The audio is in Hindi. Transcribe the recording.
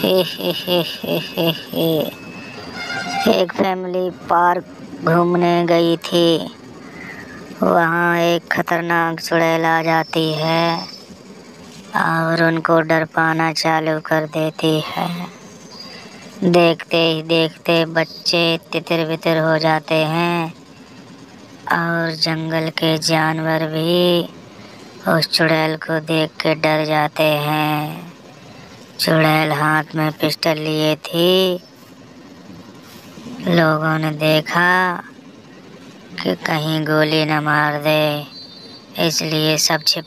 एक फैमिली पार्क घूमने गई थी। वहाँ एक खतरनाक चुड़ैल आ जाती है और उनको डर पाना चालू कर देती है। देखते ही देखते बच्चे तितर बितर हो जाते हैं और जंगल के जानवर भी उस चुड़ैल को देख के डर जाते हैं। चुड़ैल हाथ में पिस्टल लिए थी। लोगों ने देखा कि कहीं गोली न मार दे, इसलिए सब छिप